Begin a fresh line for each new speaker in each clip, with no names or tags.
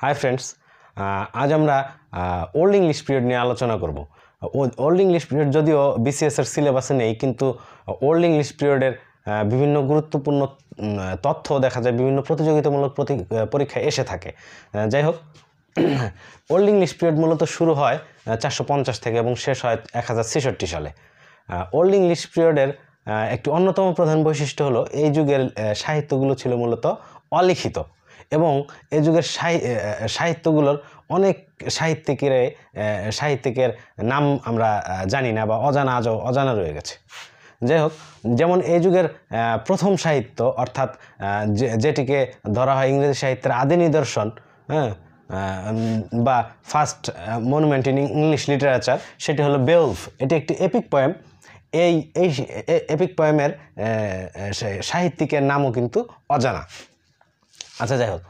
Hi friends আজ আমরা old English period নিয়ে আলোচনা করব। ওল্ড ইংলিশ পিরিয়ড যদিও বিসিএস এর সিলেবাসে নেই, কিন্তু ওল্ড ইংলিশ পিরিয়ডের বিভিন্ন গুরুত্বপূর্ণ তথ্য দেখা যায়, বিভিন্ন প্রতিযোগিতামূলক প্রতি- পরীক্ষায় এসে থাকে। যাই হোক ওল্ড ইংলিশ পিরিয়ড মূলত শুরু হয় চারশো পঞ্চাশ থেকে এবং শেষ হয় এক হাজার ছেষট্টি সালে। ওল্ড ইংলিশ পিরিয়ডের একটি অন্যতম প্রধান বৈশিষ্ট্য হলো, এই যুগের সাহিত্যগুলো ছিল মূলত অলিখিত। এবং এই যুগের সাহি- সাহিত্যগুলোর অনেক সাহিত্যিকের সাহিত্যিকের নাম আমরা জানি না বা অজানা আজও অজানা রয়ে গেছে। যাই হোক, যেমন এই যুগের প্রথম সাহিত্য অর্থাৎ যেটিকে ধরা হয় ইংরেজি সাহিত্যের আদি নিদর্শন হ্যাঁ বা first monument in English literature, সেটি হলো বেউলফ এটি একটি এপিক পয়েম। এই এই এপিক পয়েমের সাহিত্যিকের নামও কিন্তু অজানা। আচ্ছা যাই হোক।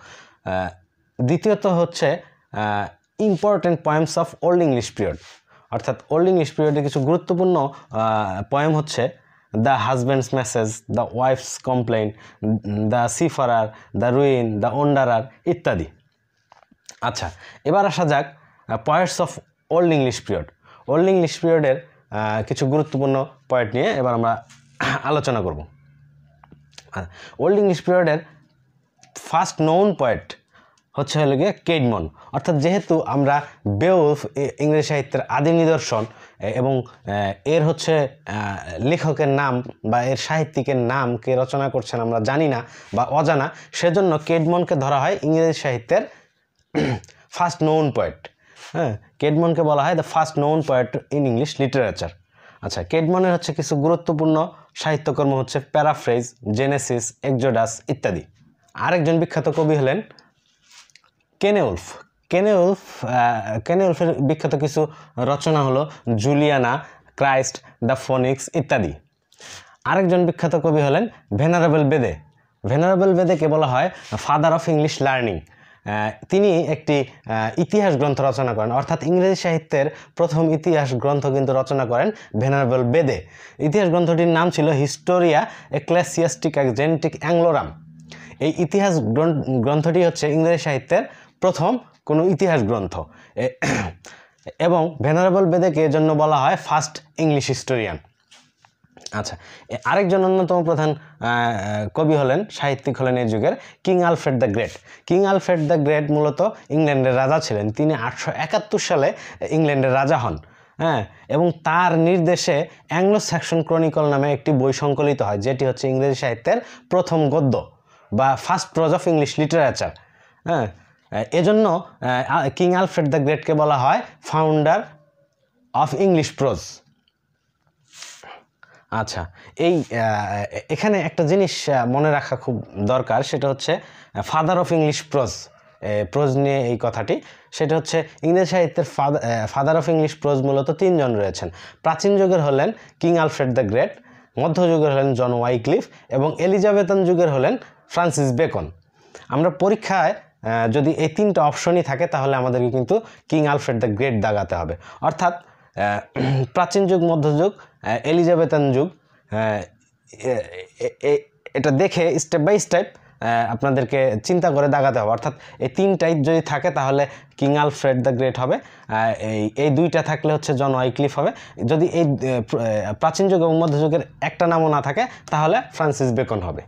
দ্বিতীয়ত হচ্ছে important poems of old English period অর্থাৎ ওল্ড ইংলিশ পিরিয়ডে কিছু গুরুত্বপূর্ণ পয়েম হচ্ছে the husband's message the wife's complaint the seafarer the ruin the wanderer ইত্যাদি। আচ্ছা এবার আসা যাক points of old English period old English পিরিয়ডের কিছু গুরুত্বপূর্ণ পয়েন্ট নিয়ে এবার আমরা আলোচনা করব। ওল্ড ইংলিশ পিরিয়ডের ফার্স্ট নোন পয়েট হচ্ছে হলো গিয়ে কেডমন অর্থাৎ যেহেতু আমরা বেউলফ এ- ইংরেজি সাহিত্যের আদি নিদর্শন এবং এর হচ্ছে লেখকের নাম বা এর সাহিত্যিকের নাম কে রচনা করছেন আমরা জানি না বা অজানা, সেজন্য কেডমনকে ধরা হয় ইংরেজি সাহিত্যের ফার্স্ট নোন পয়েট হ্যাঁ কেডমনকে বলা হয় the first known poet in English literature আচ্ছা কেডমনের হচ্ছে কিছু গুরুত্বপূর্ণ সাহিত্যকর্ম হচ্ছে প্যারাফ্রেজ, জেনেসিস, এক্সোডাস ইত্যাদি। আরেকজন বিখ্যাত কবি হলেন কেনেউলফ কেনেউলফ কেনেউলফের বিখ্যাত কিছু রচনা হলো জুলিয়ানা, ক্রাইস্ট, দ্য ফোনিক্স ইত্যাদি। আরেকজন বিখ্যাত কবি হলেন ভেনারেবল বেদে। ভেনারেবল বেদেকে বলা হয় ফাদার অফ ইংলিশ লার্নিং তিনি একটি ইতিহাস গ্রন্থ রচনা করেন। অর্থাৎ ইংরেজি সাহিত্যের প্রথম ইতিহাস গ্রন্থ কিন্তু রচনা করেন ভেনারেবল বেদে। ইতিহাস গ্রন্থটির নাম ছিল হিস্টোরিয়া এক্লেসিয়াস্টিক জেনেটিক অ্যাংলোরাম এই ইতিহাস গ্রন্থ- গ্রন্থটি হচ্ছে ইংরেজি সাহিত্যের প্রথম কোনো ইতিহাস গ্রন্থ। এবং ভেনারেবল বেদেকে জন্য বলা হয় ফার্স্ট ইংলিশ হিস্টোরিয়ান আচ্ছা আরেকজন অন্যতম প্রধান কবি হলেন, সাহিত্যিক হলেন এই যুগের king Alfred the great king Alfred the great মূলত ইংল্যান্ডের রাজা ছিলেন। তিনি আটশো একাত্তর সালে ইংল্যান্ডের রাজা হন। হ্যাঁ এবং তার নির্দেশে অ্যাংলো স্যাকশন ক্রনিকল নামে একটি বই সংকলিত হয়, যেটি হচ্ছে ইংরেজি সাহিত্যের প্রথম গদ্য। বা first prose of English literature হ্যাঁ? এজন্য কিং আলফ্রেড দ্য গ্রেটকে বলা হয় ফাউন্ডার অফ ইংলিশ প্রোজ আচ্ছা এই এখানে একটা জিনিস মনে রাখা খুব দরকার, সেটা হচ্ছে father of English prose prose নিয়ে এই কথাটি। সেটা হচ্ছে, ইংরেজি সাহিত্যের ফাদার অফ ইংলিশ প্রোজ মূলত তিনজন রয়েছেন। প্রাচীন যুগের হলেন কিং আলফ্রেড দ্য গ্রেট মধ্যযুগের হলেন জন ওয়াইক্লিফ এবং এলিজাবেথন যুগের হলেন ফ্রান্সিস বেকন। আমরা পরীক্ষায় যদি এই তিনটা অপশনই থাকে, তাহলে আমাদেরকে কিন্তু কিং আলফ্রেড দ্য গ্রেট দাগাতে হবে। অর্থাৎ প্রাচীন যুগ, মধ্যযুগ এলিজাবেথান যুগ এটা দেখে স্টেপ বাই স্টেপ আপনাদেরকে চিন্তা করে দাগাতে হবে। অর্থাৎ, এই তিনটাই যদি থাকে, তাহলে কিং আলফ্রেড দ্য গ্রেট হবে। এই এই দুইটা থাকলে হচ্ছে জন ওয়াইক্লিফ হবে। যদি এই প্রাচীন যুগ এবং মধ্যযুগের একটা নামও না থাকে, তাহলে ফ্রান্সিস বেকন হবে।